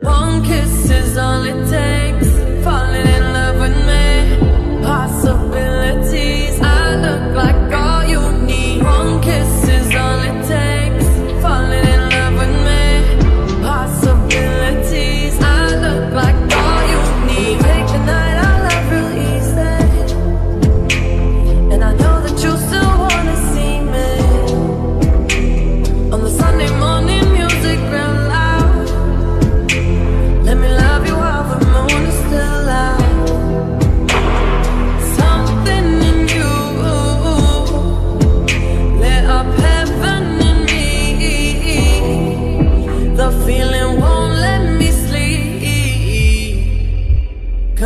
One kiss is all it takes.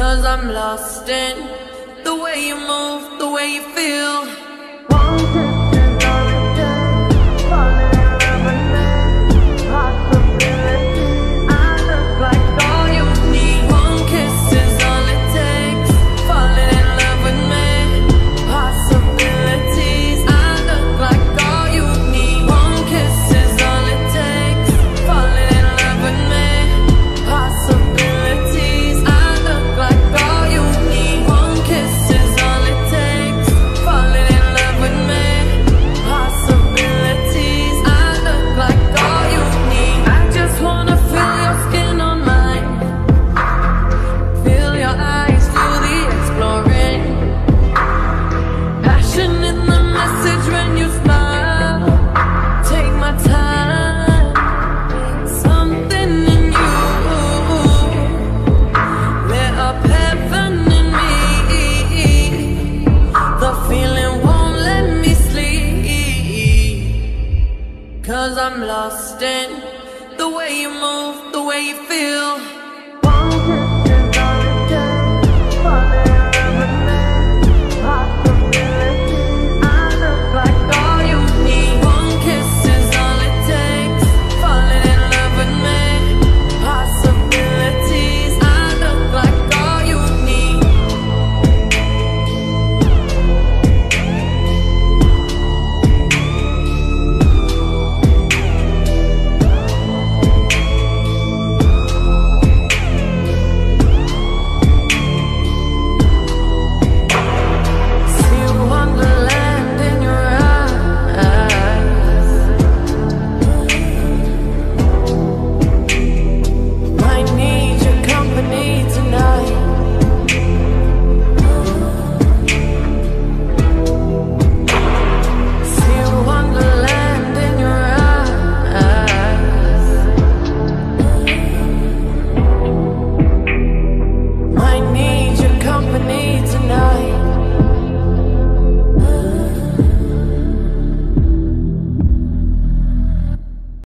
Cause I'm lost in the way you move, the way you feel. Cause I'm lost in the way you move, the way you feel.